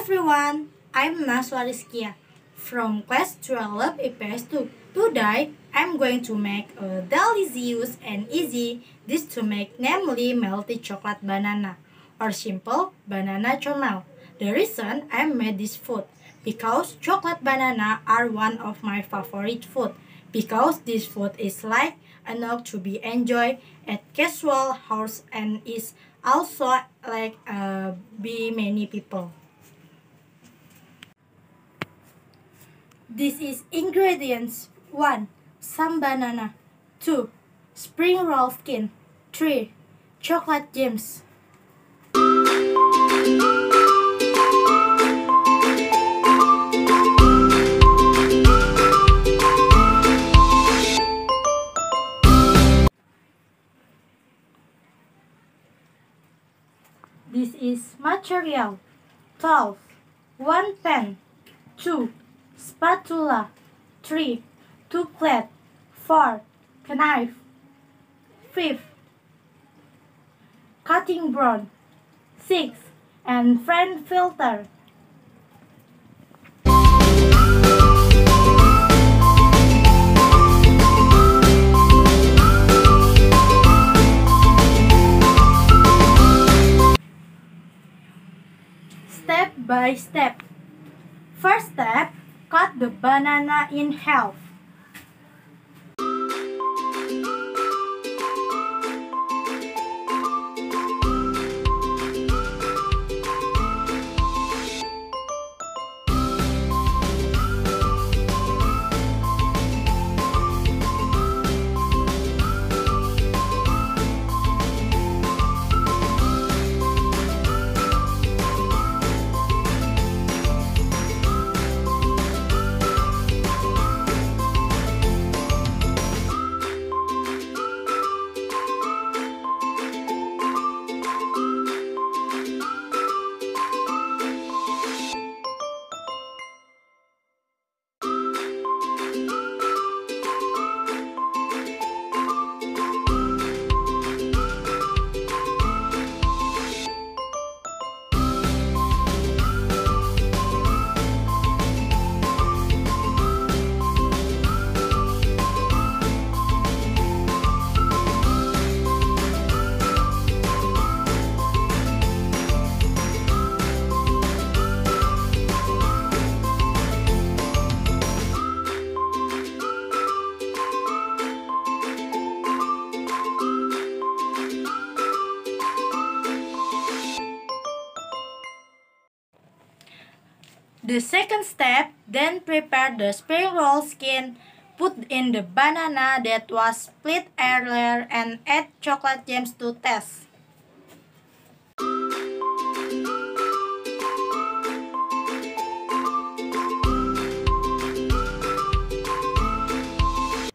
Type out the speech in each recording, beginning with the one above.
Nasywa Rizkia from class 12 IPS 2. Today, I'm going to make a delicious and easy dish to make namely melted chocolate banana or simple banana comel. The reason I made this food because chocolate banana are one of my favorite food because this food is light enough to be enjoyed at casual house and is also like uh, be many people. This is ingredients 1. Some banana 2. Spring roll skin 3. Chocolate gems This is material 12 1 pen 2 spatula 3 2 plate 4 knife 5 cutting board 6 and friend filter step by step. First step, cut the banana in half. The second step, then prepare the spring roll skin, put in the banana that was split earlier and add chocolate gems to taste.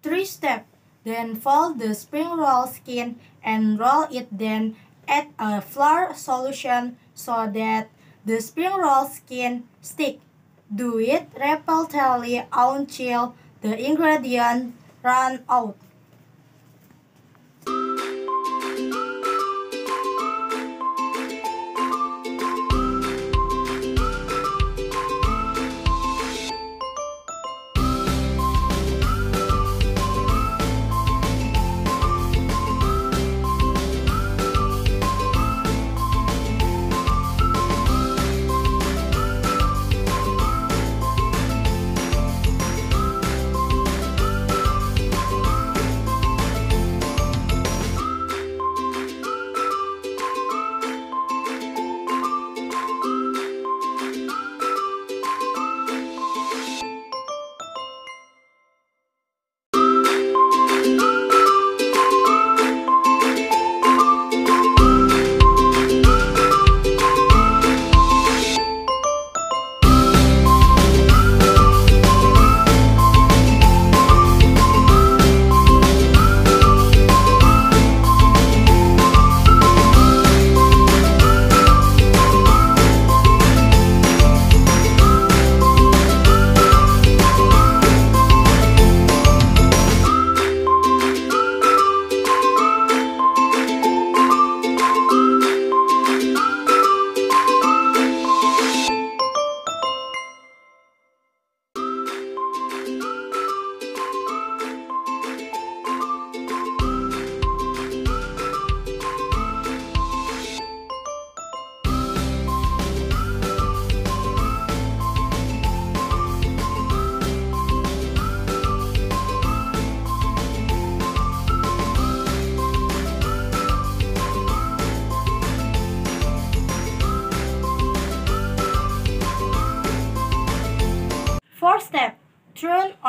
Three step, then fold the spring roll skin and roll it then add a flour solution so that the spring roll skin stick. Do it repeatedly until the ingredient run out.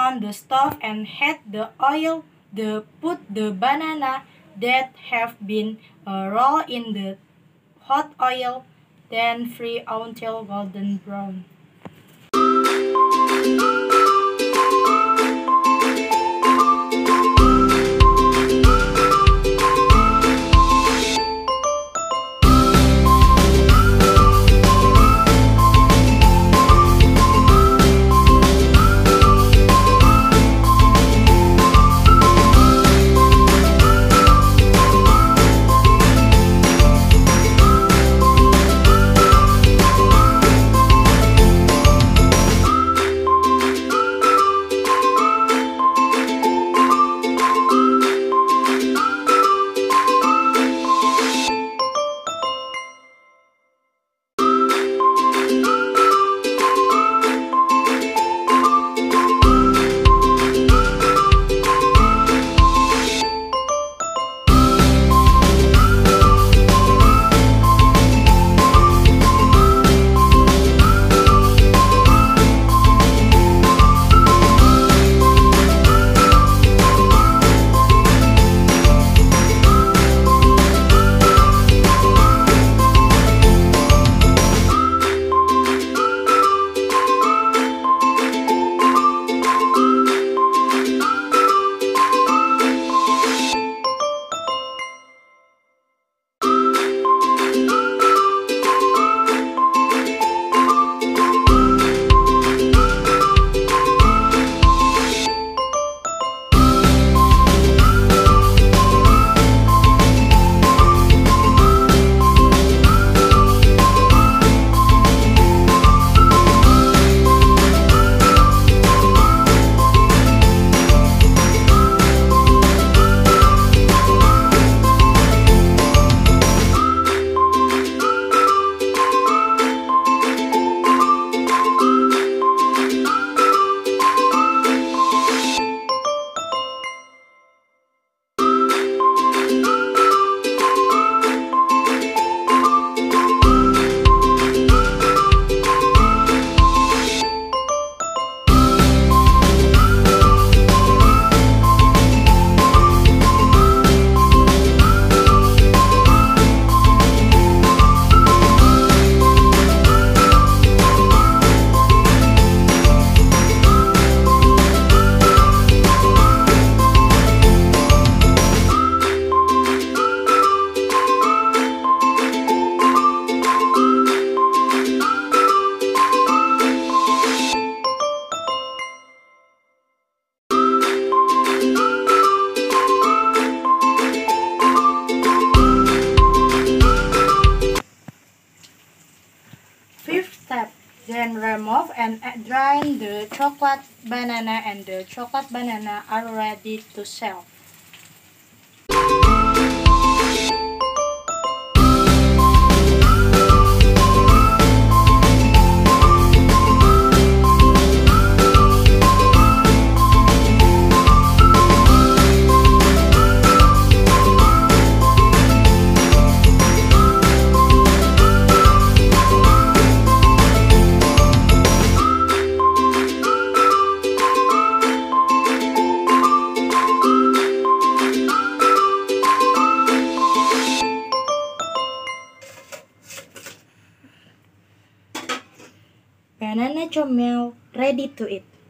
On the stove and heat the oil. The put the banana that have been uh, rolled in the hot oil, then fry until golden brown. Remove and drain the chocolate banana and the chocolate banana are ready to sell. ready to eat.